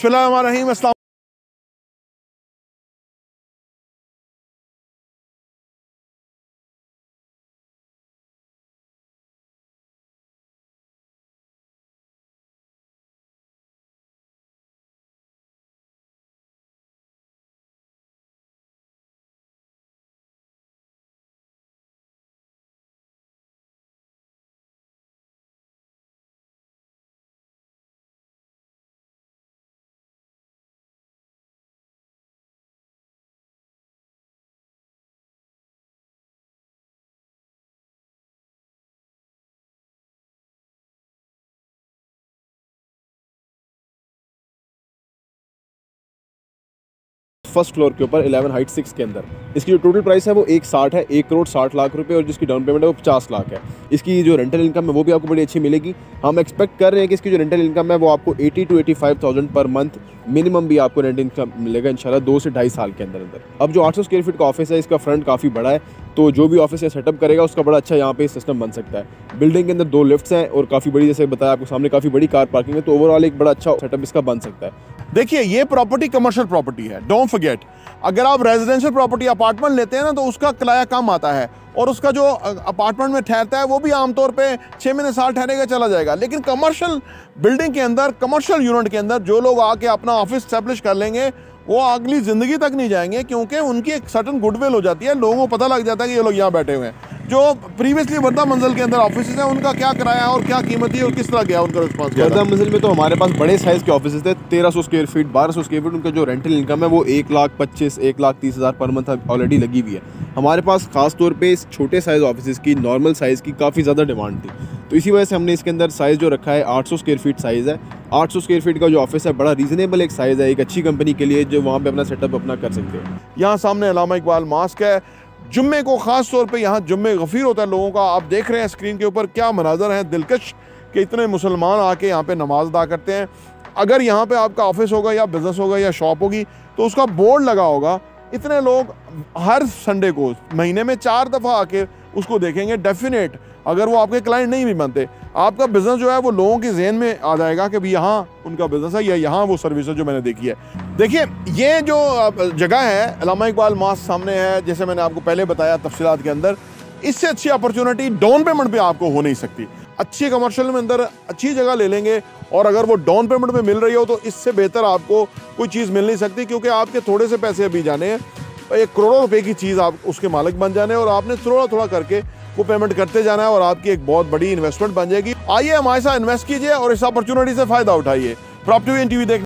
बिस्मिल्लाहिर्रहमानिर्रहीम। First floor के ऊपर 11 हाइट सिक्स के अंदर। इसकी जो टोटल प्राइस है वो एक साठ है एक करोड़ साठ लाख रुपए और जिसकी डाउन पेमेंट है वो पचास लाख है। इसकी जो रेंटल इनकम है वो भी आपको बड़ी अच्छी मिलेगी। हम एक्सपेक्ट कर रहे हैं कि इसकी जो रेंटल इनकम है वो आपको एटी टू 85,000 पर मंथ मिनिमम भी आपको रेंट इनकम मिलेगा इंशाल्लाह दो से ढाई साल के अंदर अंदर अब जो 800 स्क्वायर फीट का ऑफ़िस है इसका फ्रंट काफ़ी बड़ा है। तो जो भी ऑफ़िस या सेटअप करेगा, उसका बड़ा अच्छा यहाँ पे सिस्टम बन सकता है। बिल्डिंग के अंदर दो लिफ्ट्स हैं और काफ़ी बड़ी, जैसे बताया आपको सामने, काफ़ी बड़ी कार पार्किंग है तो ओवरऑल एक बड़ा अच्छा सेटअप इसका बन सकता है। देखिए, ये प्रॉपर्टी कमर्शियल प्रॉपर्टी है डोंट फॉरगेट अगर आप रेजिडेंशियल प्रॉपर्टी अपार्टमेंट लेते हैं ना तो उसका किराया कम आता है और उसका जो अपार्टमेंट में ठहरता है, वो भी आमतौर पे छः महीने, साल ठहरेगा, चला जाएगा। लेकिन कमर्शियल बिल्डिंग के अंदर कमर्शियल यूनिट के अंदर, जो लोग आके अपना ऑफ़िस स्टैब्लिश कर लेंगे वो अगली ज़िंदगी तक नहीं जाएँगे क्योंकि उनकी एक सर्टन गुडविल हो जाती है। लोगों को पता लग जाता है कि ये लोग यहाँ बैठे हुए हैं। जो प्रीवियसली वर्धा मंजिल के अंदर ऑफ़िस है उनका क्या किराया और क्या कीमत है और किस तरह गया उनका रिस्पॉन्स वर्दा मंजिल में तो हमारे पास बड़े साइज़ के ऑफ़िस थे तेरह सौ स्क्वेयर फीट बारह सौ स्क्वेयर फीट उनका जो रेंटल इनकम है वो एक लाख पच्चीस एक लाख तीस हज़ार पर मंथ ऑलरेडी लगी हुई है। हमारे पास खास तौर पे इस छोटे साइज़ ऑफ़िस की नॉर्मल साइज़ की काफ़ी ज़्यादा डिमांड थी। तो इसी वजह से हमने इसके अंदर साइज़ जो रखा है 800 स्क्वेयर फीट साइज़ है। 800 स्क्वेयर फीट का जो ऑफ़िस है, बड़ा रीजनेबल एक साइज़ है, एक अच्छी कंपनी के लिए जो वहाँ पे अपना सेटअप अपना कर सकते हैं। यहाँ सामने अलामा इकबाल मास्क है। जुम्मे को ख़ास तौर पे यहाँ जुम्मे गफीर होता है लोगों का। आप देख रहे हैं स्क्रीन के ऊपर क्या मनाजर हैं, दिलकश कि इतने मुसलमान आके यहाँ पे नमाज़ अदा करते हैं। अगर यहाँ पे आपका ऑफ़िस होगा या बिज़नेस होगा या शॉप होगी तो उसका बोर्ड लगा होगा। इतने लोग हर संडे को महीने में चार दफ़ा आके उसको देखेंगे डेफिनेट अगर वो आपके क्लाइंट नहीं भी बनते। आपका बिज़नेस जो है, वो लोगों के जहन में आ जाएगा कि भाई यहाँ उनका बिज़नेस है या यहाँ वो सर्विस है जो मैंने देखी है। देखिए, ये जो जगह है, अलामा इकबाल मास सामने है, जैसे मैंने आपको पहले बताया तफसीत के अंदर, इससे अच्छी अपॉर्चुनिटी डाउन पेमेंट पे आपको हो नहीं सकती। अच्छी कमर्शियल में अंदर अच्छी जगह ले लेंगे, और अगर वो डाउन पेमेंट में मिल रही हो तो इससे बेहतर आपको कोई चीज़ मिल नहीं सकती, क्योंकि आपके थोड़े से पैसे अभी जाने हैं। एक करोड़ों रुपए की चीज़ आप उसके मालिक बन जाने और आपने थोड़ा थोड़ा करके वो पेमेंट करते जाना है और आपकी एक बहुत बड़ी इन्वेस्टमेंट बन जाएगी। आइए हमारे साथ इन्वेस्ट कीजिए और इस अपॉर्चुनिटी से फ़ायदा उठाइए। प्रॉपर्टी टीवी देख